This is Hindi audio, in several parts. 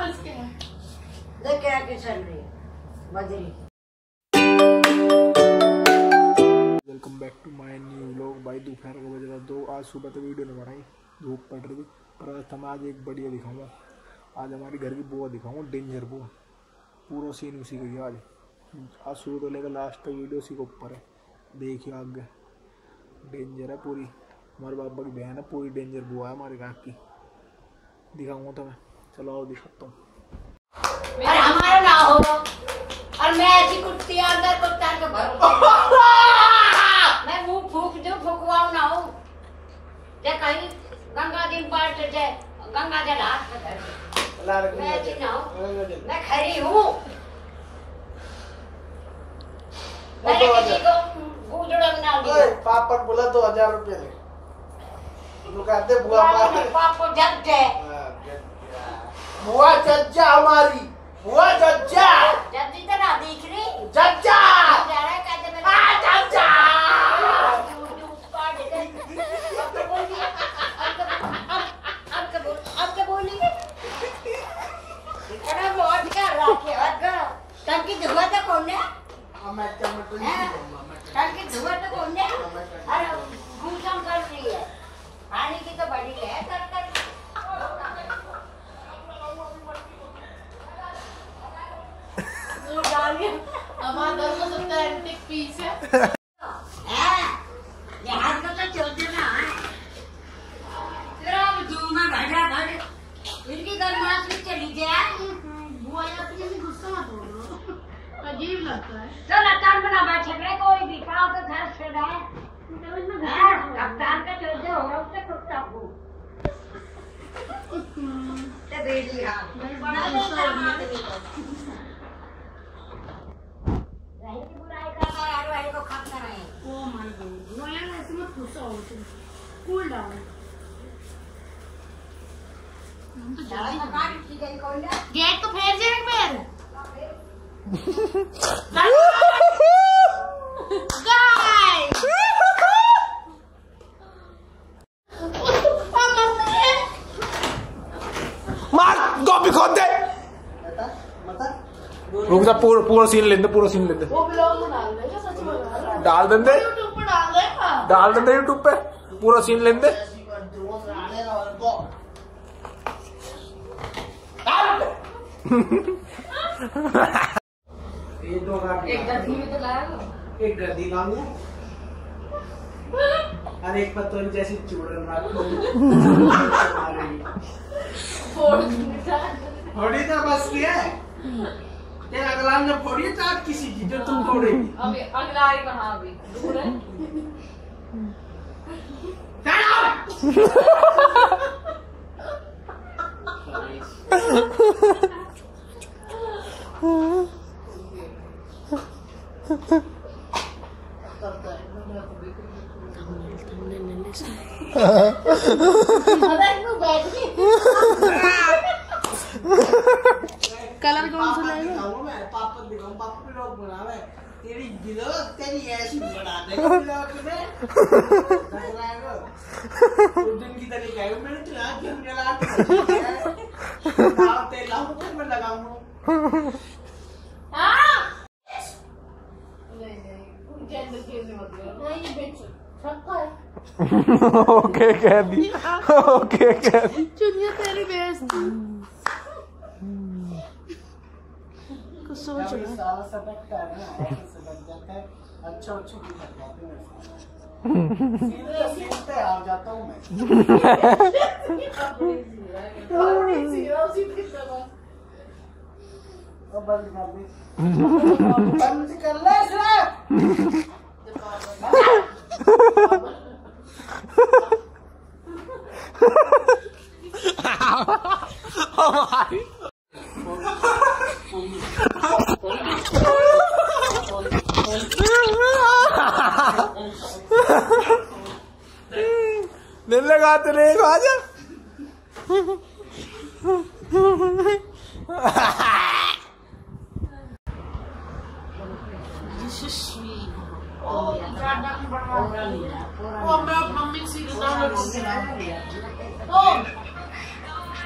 देख क्या चल रही है बजरी। Welcome back to my new vlog भाई दोपहर को बज रहा दो। आज सुबह तो वीडियो नहीं बनाई धूप पड़ रही थी पर आज मैं आज एक बढ़िया दिखाऊँगा। आज हमारे घर की बुआ दिखाऊँगा डेंजर बुआ। पूरा सीन उसी का आज। आज शुरू तो लेकर लास्ट तक वीडियो उसी के ऊपर है। देखिए आगे। डेंजर है पूरी। हमारे बाबा की बहन है पूरी डेंजर बुआ है हमारे घर की। दिखाऊँगा तो मैं चलो आओ दिखाता हूँ। अरे हमारा ना हो। और मैं ऐसी कुत्ती अंदर कुत्ता के भरो मैं मुँह फूक दूँ फुकवाऊ ना हूँ। जे कहीं गंगा दिन बात जाए गंगा जल हाथ में धर मैं ऐसी ना हूँ। मैं खरी हूँ। मैंने किसी को गुजड़न ना दिया पापड़ बोला दो हज़ार रुपये ले लोग कहते बुआ मार पाप को जग है बुआ जज्जा हमारी। बुआ जज्जा। जब जितना दिख रही। जज्जा। रहा है आ जज्जा टंकी धुआ तो कौन है मैं टमाटो नहीं खाऊँगा, मैं टंकी धुआ तो कौन है अरे घूमसम कर रही है पानी की तो बड़ी है कर कर हमारा दस सौ सत्तर एंटिक पीस है? ये हाथ में तो चोट देना है। तेरा अब दूँगा घड़ा घड़ इनकी गरमाश भी चली जाए बुआ ये अपने से गुस्सा मत बोलो अजीब लगता है। तो लतान बना कोई भी पाओ तो घर से रहे। कप्तान का हो रहा उससे कुत्ता को ते बेली हाँ बड़ा गुस्सा हो गया। रही की बुराई करना यार वही को खत्म नहीं ओ माय गॉड नो यार ऐसे मत गुस्सा हो तुम कूल डाउन तो है गेट तो फेर जाए पैर गाइस मार कॉपी खोद दे. रुक जा पूरा पूरा सीन लेंदे पूरा सीन लेंदे वो ब्लॉग में डाल देगा सच डाल देगा। यूट्यूब पर डाल देगा डाल देंदे यूट्यूब पे। पूरा सीन लेंदे ये एक गद्दी में तो लाया एक गद्दी लाऊँगा। और एक पतोरी जैसी चूड़न मिटा तो बस की है। तेरा अगला ने फोड़ी चाट किसी की जो तुम फोड़ेगी अभी अगला आई कहाँ अभी? दूर है? कलर कौन सा लेगा दिखाऊँगा मैं पापा बनावे तेरी तेरी ऐसी बना ब्लॉग में है वो। उस दिन की तरीका मैंने तो आज जंगल आके लाओ तेल लाऊं मैं लगाऊँगा नहीं नहीं उनके अंदर मत दो नहीं ये बेच। ओके कह दी। ओके कह दी। चुनिया तेरी बेइज्जती। कुछ सोच जब ये रहा है ना जाता है। अच्छा अच्छा भी लग जाते हैं। सीधे सीधे आ जाता हूँ मैं। अब बंद कर दे। बंद कर ले इसे। दिल लगाते रहे आजा वो मैं मम्मी से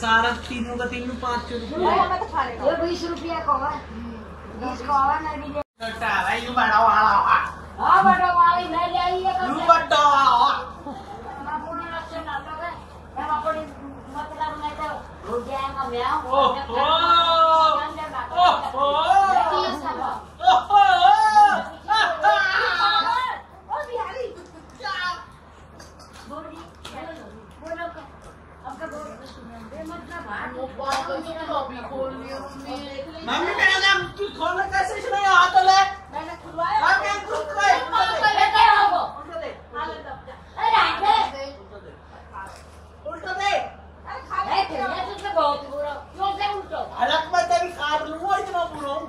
सारा तीनों का तीनों पाँच सौ रुपये बीस रुपया बीस का है। ना भी ले कटा भाई यू बड़ा वाला हाँ बड़ा वाली मैं ले आई है यू कल बड़ा वाला मैं पूरी रात से ना लगा मैं अपनी मतलब मैं तो रुक जाएगा मैं ओहो ओहो ये सब ओहो कॉपी खोल लिया मम्मी मेरा नाम तू खोलना कैसे इसने हाथ ले मैंने खुलवाया हाँ मैं खुद को है उल्टा दे उल्टा दे अलग मैं तेरी काट लूँगा इतना बुरा हूँ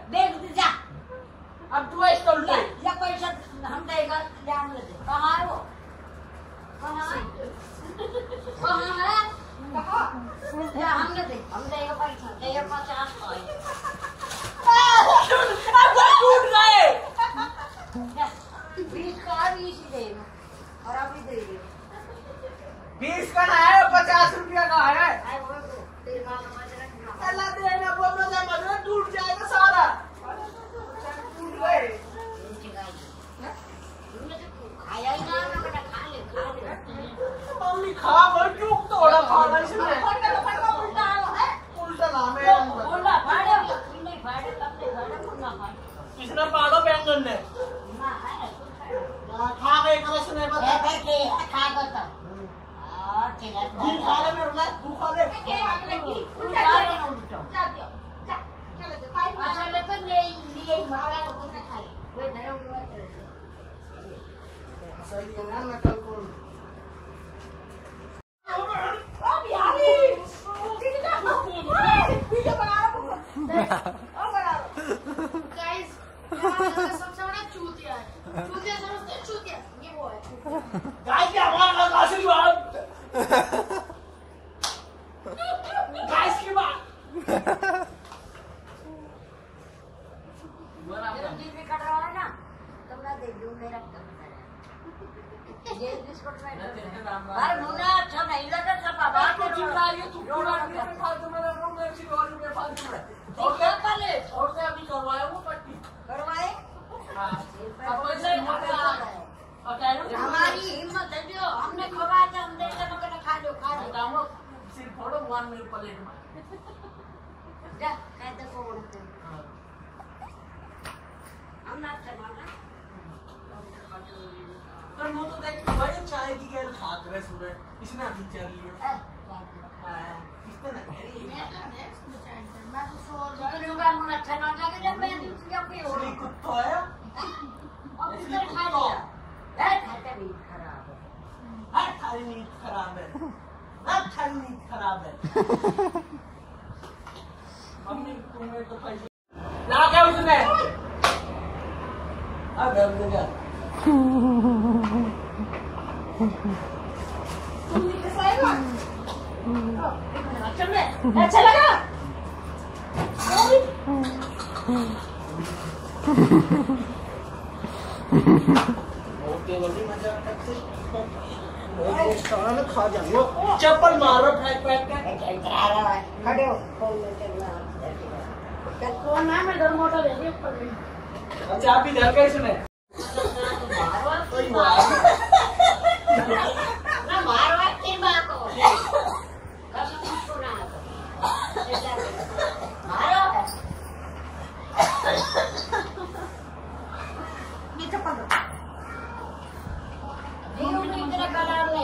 अब तू इसका उल्टा या या पैसा हम देगा ध्यान लेते कहाँ है वो? कहाँ? है कहाँ है? कहाँ? या हम हम देगा पैसा देगा पचास का अब टूट गए या, बीस का देगा और दे दे। बीस का है पचास रुपया का है। अल्लाह बोलना जाए मतलब टूट जाएगा सारा टूट गए खाया ही ना ना बेटा खा ले खा ले मम्मी खा रहा गई टूट तोड़ा खाना इसने उल्टा आ है उल्टा नाम है बोला फाड़े नहीं फाड़े कब फाड़े मुन्ना फाड़े इसने पाड़ो बैंगन ने ना है खा गए कृष्ण ने बता ए करके खा था आ ठीक है तू खा ले मेरे ना तू खा ले उल्टा रे उल्टा अच्छा लेकिन ले लिए मारा तो कुछ खा ले वे हुआ सही है ना मैं कल को गाइस सबसे बड़ा चूतिया है। चूतिया समझते हैं चूतिया ये वो है गाइस क्या हमारा आशीर्वाद गाइस की बात जब जीव में कट रहा है ना तो मैं दे दूँ मेरा कम ये बिस्कुट में अरे मुन्ना अच्छा नहीं लगा सब बाबा आपको चिल्ला रही है तू पूरा दिन में फालतू में रह रहा हूँ मैं इसी डॉलर में फालतू में और क्या कर ले और क्या अभी करवाया वो पट्टी करवाए हाँ अब वैसे और कह रहे हो हमारी हिम्मत है जो हमने खवाया था हम देखे मगर खा लो खा लो बताऊँ सिर्फ़ फोड़ो वन मेरे प्लेट में जा कहते को बोलते हम ना चलाना पर वो तो देख भाई चाय की गैर खात रहे सुबह? इसने अभी चल लिया? करी मैं तो मैं तो सो तो अच्छा ना जब मैं पे हो कुत्ता है खा लिया? है खाते भी खराब है। हर थाली नींद खराब है। हर खराब है। मम्मी तुम्हें तो पैसे ला क्या उसने अब घर में जा अच्छा मैं अच्छा लगा। खा जाऊँगा चप्पल मारो फेंक फेंक के खड़े हो कौन है मैं घर मोटर अच्छा आप इधर कैसे में कोई बात ना मारो तीन बार को कभी मुझको ना मारो जीव की तरह करार नहीं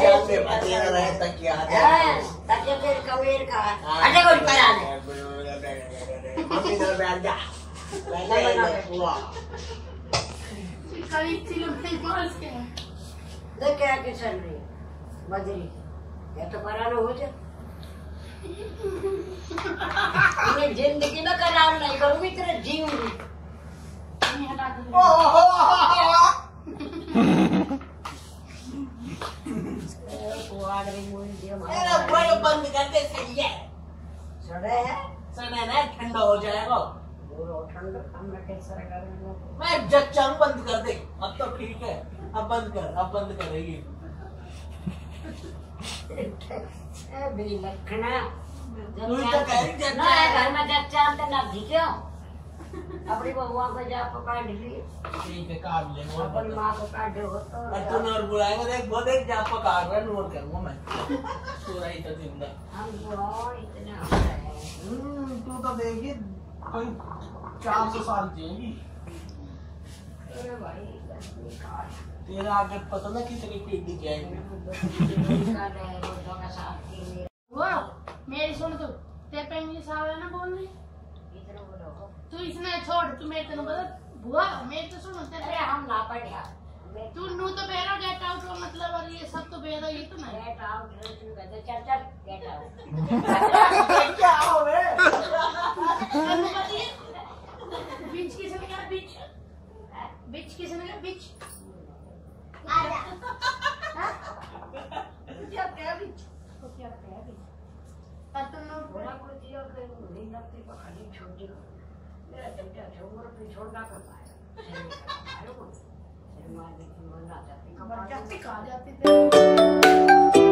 जब से बचे रहे तक क्या मम्मी इधर बैठ जा हुआ करीब थी लोग नहीं पहुँच देख क्या की चल रही बजरी या तो हो जा मैं ज़िंदगी में करार नहीं करूँगी तेरे भी मेरा भाई बंद कर दे सही है सड़े है सना ना ठंडा हो जाएगा पूरा ठंड कैसे करेंगे मैं जच्चा बंद कर। दे अब तो ठीक है अब बंद कर अब बंद करेगी लखना तू तो कह रही जच्चा ना घर में जच्चा तो ना भिजो अपनी बबुआ को जा पकड़ ली ठीक है काट ले नोट अपन माँ को काटो हो तो और तू नोट बुलाएगा देख वो देख जा पका रहा नोट करूँगा मैं। पूरा ही तो ज़िंदा। हम वो इतना हो रहे हैं हम्म, तू तो देगी कोई चार सौ साल जिएगी अरे भाई तेरा आगे पता ना कितनी पीढ़ी जाएगी। वो मेरी सुन तू तेरे पे इंग्लिश आ रहा है ना बोलने? तू इसमें छोड़ तू मेरे तेरे बता बुआ मेरे तो सुन तेरे अरे हम ना पढ़िया तू नू तो बेरा गेट आउट हो मतलब और ये सब तो बेरा ये तो नहीं। गेट आउट चल चल गेट आउट क्या हो रे तन्नू बताइए बीच किसने कहा बीच? बीच किसने कहा बीच क्या क्या बीच क्या कहते बीच। पर तुम लोग बोला कोई दिया कि नहीं लगती पर खाली छोड़ दो मेरा ज़बरदस्ती खा जाती